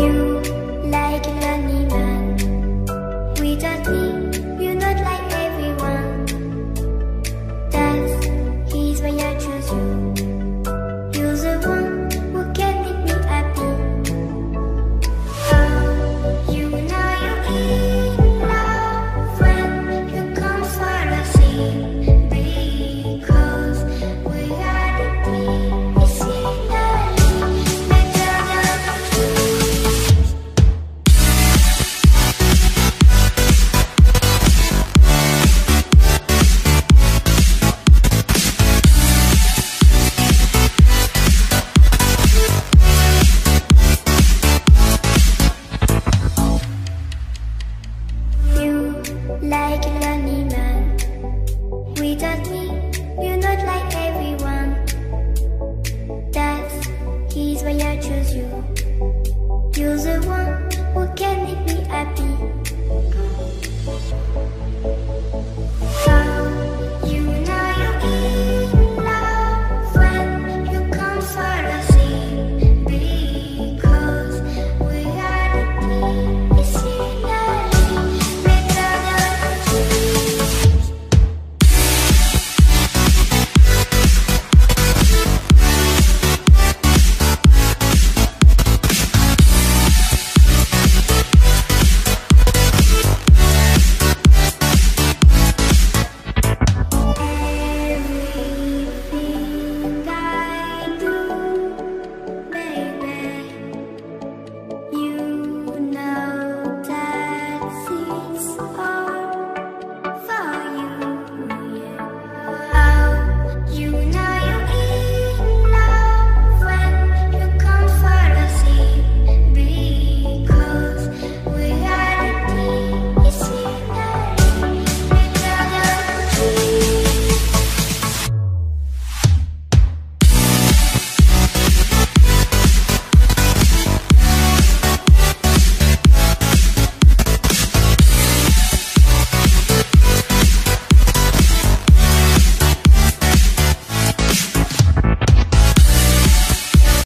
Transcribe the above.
you.